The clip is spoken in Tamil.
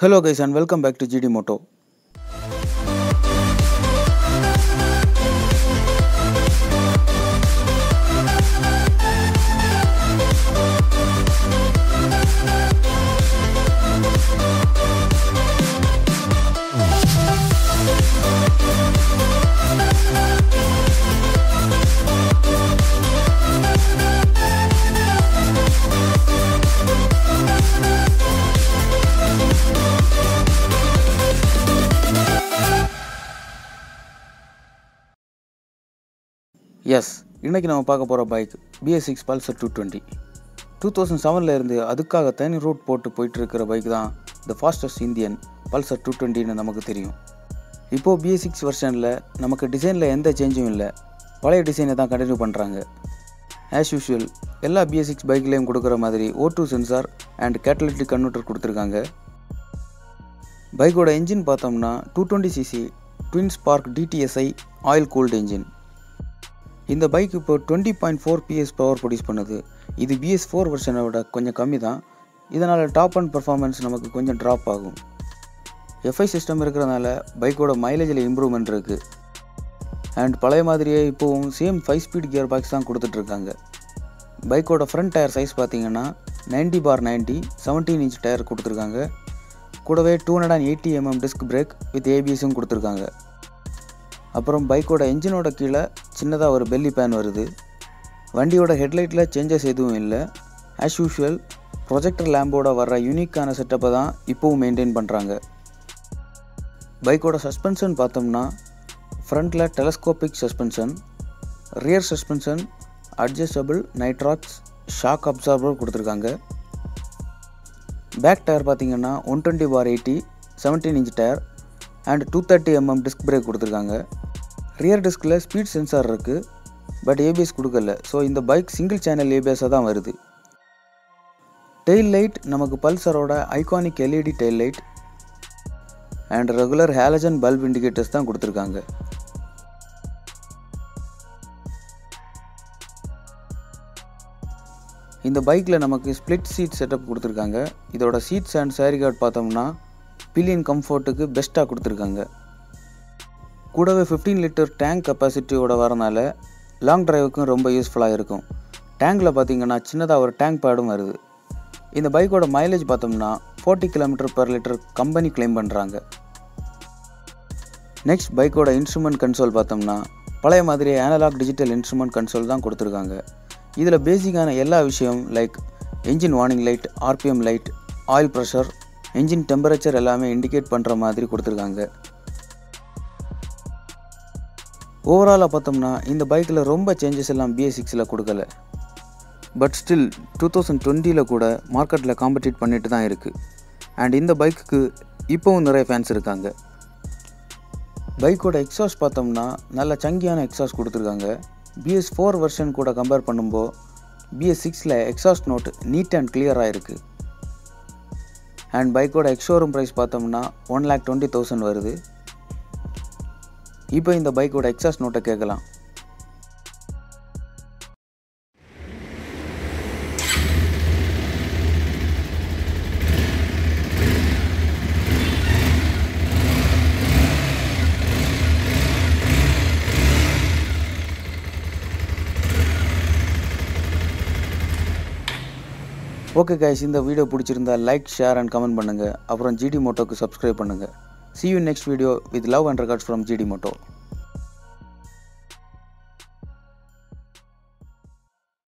Hello guys and welcome back to GD Moto. Yes இன்றைக்கி நம்ம பார்க்க போகிற bike BS six Pulsar two twenty two thousand செவனில் இருந்து அதுக்காக தனி ரூட் போட்டு போயிட்டு இருக்கிற பைக் தான் the fastest Indian Pulsar two டுவெண்ட்டின்னு நமக்கு தெரியும். இப்போது பிஎஸ் சிக்ஸ் வெர்ஷனில் நமக்கு டிசைனில் எந்த சேஞ்சும் இல்லை. பழைய டிசைனை தான் கண்டினியூ பண்ணுறாங்க ஆஸ் யூஷுவல் எல்லா பிஎஸ் சிக்ஸ் பைக்லேயும் கொடுக்குற மாதிரி O two sensor and catalytic converter கொடுத்துருக்காங்க. பைக்கோட என்ஜின் பார்த்தோம்னா two twenty CC twin spark DTSI oil cooled engine இந்த பைக் இப்போ twenty point four PS power produce பண்ணுது. இது பிஎஸ் ஃபோர் வெர்ஷனை விட கொஞ்சம் கம்மி தான் இதனால் டாப் அண்ட் பர்ஃபார்மன்ஸ் நமக்கு கொஞ்சம் ட்ராப் ஆகும். எஃப்ஐ சிஸ்டம் இருக்கிறதுனால பைக்கோட மைலேஜில் இம்ப்ரூவ்மெண்ட் இருக்குது அண்ட் பழைய மாதிரியே இப்போவும் same five speed gear box தான் கொடுத்துட்ருக்காங்க. பைக்கோட ஃப்ரண்ட் டயர் சைஸ் பார்த்தீங்கன்னா ninety bar ninety seventeen inch tyre கொடுத்துருக்காங்க. கூடவே two hundred and eighty MM disc brake with ஏபிஎஸும் கொடுத்துருக்காங்க. அப்புறம் பைக்கோட என்ஜினோட கீழே சின்னதாக ஒரு பெல்லி பேன் வருது. வண்டியோட ஹெட்லைட்டில் சேஞ்சஸ் எதுவும் இல்லை. ஆஸ் யூஷுவல் ப்ரொஜெக்டர் லேம்போட வர்ற யூனிக்கான செட்டப்பை தான் இப்போவும் மெயின்டைன் பண்ணுறாங்க பைக்கோட சஸ்பென்ஷன் பார்த்தோம்னா ஃப்ரண்ட்டில் telescopic suspension rear suspension adjustable nitrox shock absorber கொடுத்துருக்காங்க. பேக் டயர் பார்த்தீங்கன்னா one twenty bar eighty seventeen inch tyre and two thirty MM disc brake கொடுத்துருக்காங்க. ரியர் டிஸ்கில் ஸ்பீட் சென்சார் இருக்குது பட் ஏபிஎஸ் கொடுக்கல. ஸோ இந்த பைக் சிங்கிள் சேனல் ஏபிஎஸ்ஸாக தான் வருது. டெயில் லைட் நமக்கு பல்சரோட iconic LED tail light and regular halogen bulb indicators தான் கொடுத்துருக்காங்க. இந்த பைக்கில் நமக்கு ஸ்ப்ளிட் சீட் செட்டப் கொடுத்துருக்காங்க. இதோட சீட்ஸ் அண்ட் சேரி கார்டு பார்த்தோம்னா பில்லியன் கம்ஃபர்ட்டுக்கு பெஸ்ட்டாக கொடுத்துருக்காங்க. கூடவே ஃபிஃப்டீன் லிட்டர் டேங்க் கெப்பாசிட்டியோட வரனால லாங் டிரைவுக்கும் ரொம்ப யூஸ்ஃபுல்லாக இருக்கும். டேங்கில் பார்த்தீங்கன்னா சின்னதாக ஒரு டேங்க் பேடும் வருது. இந்த பைக்கோட மைலேஜ் பார்த்தோம்னா forty kilometre per litre company claim பண்ணுறாங்க நெக்ஸ்ட் பைக்கோட இன்ஸ்ட்ருமெண்ட் கன்சோல் பார்த்தோம்னா பழைய மாதிரி அனலாக் டிஜிட்டல் இன்ஸ்ட்ருமெண்ட் கன்சோல் தான் கொடுத்துருக்காங்க. இதில் பேசிக்கான எல்லா விஷயம் like engine warning light RPM light oil pressure engine temperature எல்லாமே இண்டிகேட் பண்ணுற மாதிரி கொடுத்துருக்காங்க. ஓவராலாக பார்த்தோம்னா இந்த பைக்கில் ரொம்ப சேஞ்சஸ் எல்லாம் பிஎஸ் சிக்ஸில் கொடுக்கல. பட் ஸ்டில் டூ தௌசண்ட் டுவெண்ட்டியில் கூட மார்க்கெட்டில் காம்படிட் பண்ணிட்டு தான் இருக்குது அண்ட் இந்த பைக்குக்கு இப்போவும் நிறைய ஃபேன்ஸ் இருக்காங்க. பைக்கோட எக்ஸாஸ்ட் பார்த்தோம்னா நல்ல சங்கியான எக்ஸாஸ்ட் கொடுத்துருக்காங்க. பிஎஸ் ஃபோர் வெர்ஷன் கூட கம்பேர் பண்ணும்போது பிஎஸ் சிக்ஸில் எக்ஸாஸ்ட் நோட் நீட் அண்ட் கிளியராக இருக்குது அண்ட் பைக்கோட எக்ஸோரூம் ப்ரைஸ் பார்த்தோம்னா ஒன் லேக் டுவெண்ட்டி தௌசண்ட் வருது. இப்போ இந்த பைக்கோட எக்ஸாஸ் நோட்டை கேட்கலாம். ஓகே கைஸ் இந்த வீடியோ பிடிச்சிருந்தா லைக் ஷேர் அண்ட் கமெண்ட் பண்ணுங்கள் அப்புறம் ஜிடி மோட்டோக்கு சப்ஸ்கிரைப் பண்ணுங்கள் See you next video with love and regards from GD Moto.